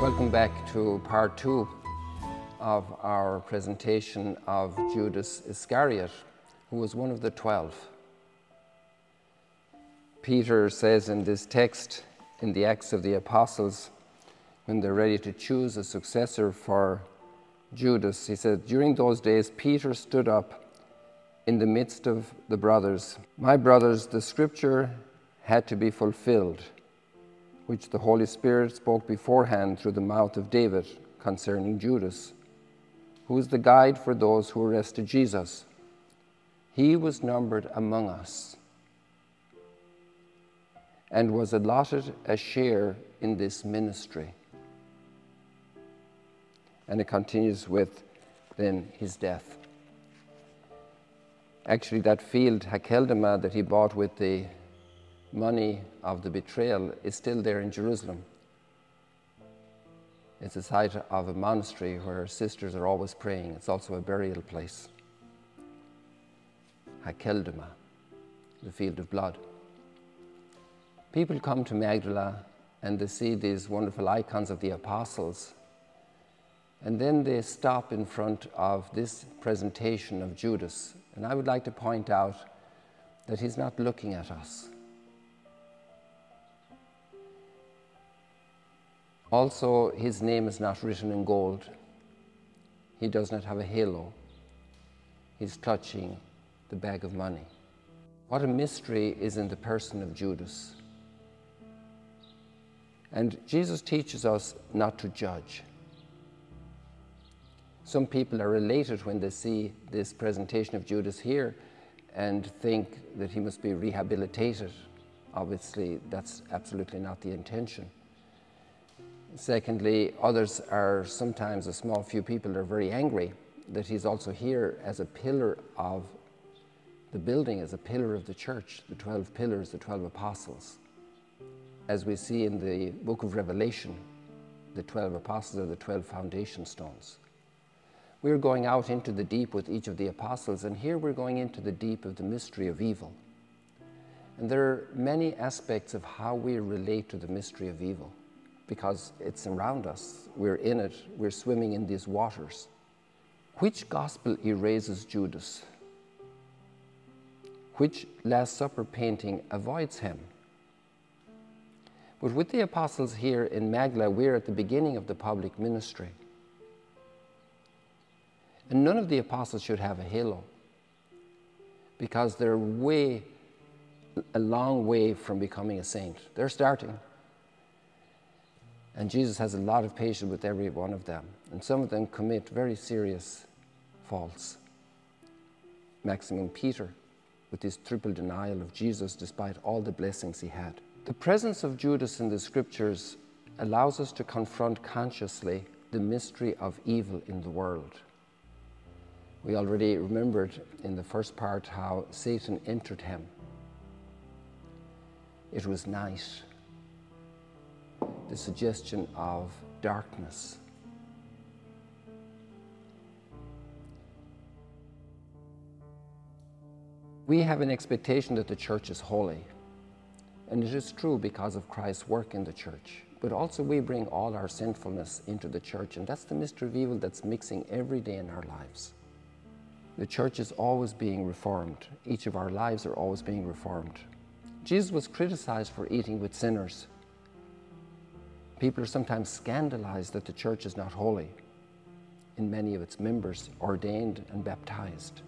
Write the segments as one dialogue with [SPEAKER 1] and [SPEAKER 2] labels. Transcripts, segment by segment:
[SPEAKER 1] Welcome back to part two of our presentation of Judas Iscariot, who was one of the twelve. Peter says in this text, in the Acts of the Apostles, when they're ready to choose a successor for Judas, he said, During those days, Peter stood up in the midst of the brothers. My brothers, the scripture had to be fulfilled, which the Holy Spirit spoke beforehand through the mouth of David concerning Judas, who is the guide for those who arrested Jesus. He was numbered among us and was allotted a share in this ministry. And it continues with then his death. Actually, that field, Hakeldama, that he bought with the money of the betrayal, is still there in Jerusalem. It's the site of a monastery where sisters are always praying. It's also a burial place. Hakeldama, the field of blood. People come to Magdala and they see these wonderful icons of the apostles and then they stop in front of this presentation of Judas. And I would like to point out that he's not looking at us. Also, his name is not written in gold. He does not have a halo. He's clutching the bag of money. What a mystery is in the person of Judas. And Jesus teaches us not to judge. Some people are elated when they see this presentation of Judas here and think that he must be rehabilitated. Obviously, that's absolutely not the intention. Secondly, others are sometimes a small few people are very angry that he's also here as a pillar of the building, as a pillar of the church, the 12 pillars, the 12 apostles. As we see in the book of Revelation, the 12 apostles are the 12 foundation stones. We're going out into the deep with each of the apostles, and here we're going into the deep of the mystery of evil. And there are many aspects of how we relate to the mystery of evil because it's around us. We're in it, we're swimming in these waters. Which gospel erases Judas? Which Last Supper painting avoids him? But with the apostles here in Magdala, we're at the beginning of the public ministry. And none of the apostles should have a halo because they're way, a long way from becoming a saint. They're starting. And Jesus has a lot of patience with every one of them. And some of them commit very serious faults. Maximum Peter, with his triple denial of Jesus despite all the blessings he had. The presence of Judas in the scriptures allows us to confront consciously the mystery of evil in the world. We already remembered in the first part how Satan entered him. It was night, the suggestion of darkness. We have an expectation that the church is holy, and it is true because of Christ's work in the church. But also, we bring all our sinfulness into the church, and that's the mystery of evil that's mixing every day in our lives. The church is always being reformed. Each of our lives are always being reformed. Jesus was criticized for eating with sinners. People are sometimes scandalized that the church is not holy in many of its members ordained and baptized.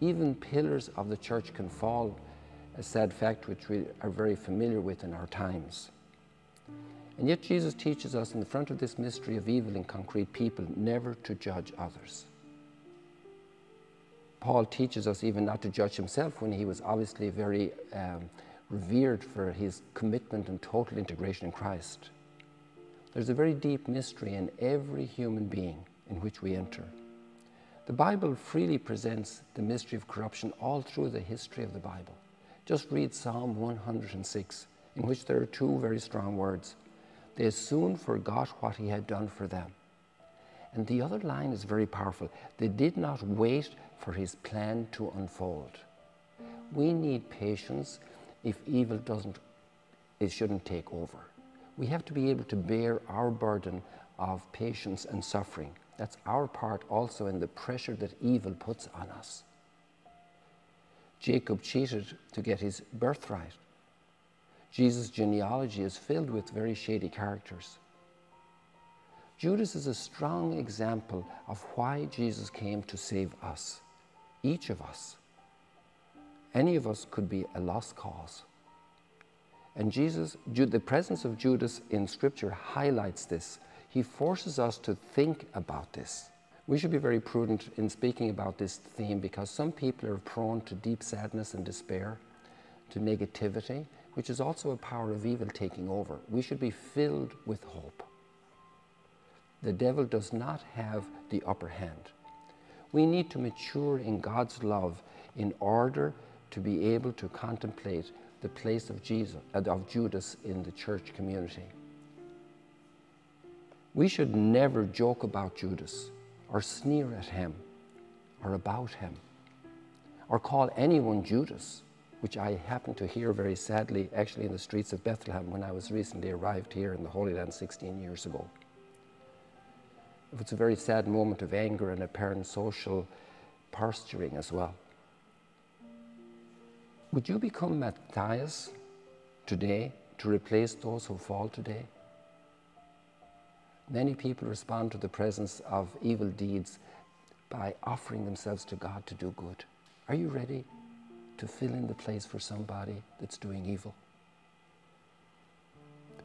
[SPEAKER 1] Even pillars of the church can fall, a sad fact which we are very familiar with in our times. And yet Jesus teaches us in the front of this mystery of evil in concrete people never to judge others. Paul teaches us even not to judge himself when he was obviously very um, revered for his commitment and total integration in Christ. There's a very deep mystery in every human being in which we enter. The Bible freely presents the mystery of corruption all through the history of the Bible. Just read Psalm 106, in which there are two very strong words. They soon forgot what he had done for them. And the other line is very powerful. They did not wait for his plan to unfold. We need patience if evil doesn't, it shouldn't take over. We have to be able to bear our burden of patience and suffering. That's our part also in the pressure that evil puts on us. Jacob cheated to get his birthright. Jesus' genealogy is filled with very shady characters. Judas is a strong example of why Jesus came to save us, each of us. Any of us could be a lost cause. And Jesus, the presence of Judas in Scripture highlights this. He forces us to think about this. We should be very prudent in speaking about this theme because some people are prone to deep sadness and despair, to negativity, which is also a power of evil taking over. We should be filled with hope. The devil does not have the upper hand. We need to mature in God's love in order to be able to contemplate the place of Jesus uh, of Judas in the church community. We should never joke about Judas or sneer at him or about him or call anyone Judas, which I happened to hear very sadly actually in the streets of Bethlehem when I was recently arrived here in the Holy Land 16 years ago. It's a very sad moment of anger and apparent social posturing as well. Would you become Matthias today to replace those who fall today? Many people respond to the presence of evil deeds by offering themselves to God to do good. Are you ready to fill in the place for somebody that's doing evil?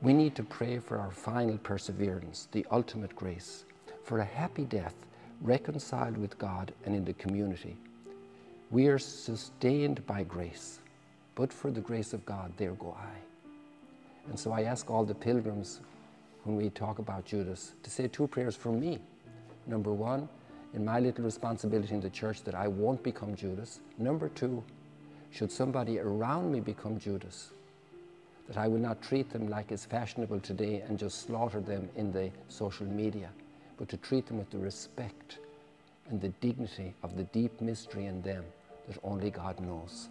[SPEAKER 1] We need to pray for our final perseverance, the ultimate grace, for a happy death, reconciled with God and in the community. We are sustained by grace, but for the grace of God, there go I. And so I ask all the pilgrims when we talk about Judas to say two prayers for me. Number one, in my little responsibility in the church that I won't become Judas. Number two, should somebody around me become Judas, that I will not treat them like is fashionable today and just slaughter them in the social media, but to treat them with the respect and the dignity of the deep mystery in them that only God knows.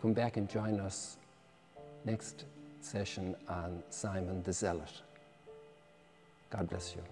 [SPEAKER 1] Come back and join us next session on Simon the Zealot. God bless you.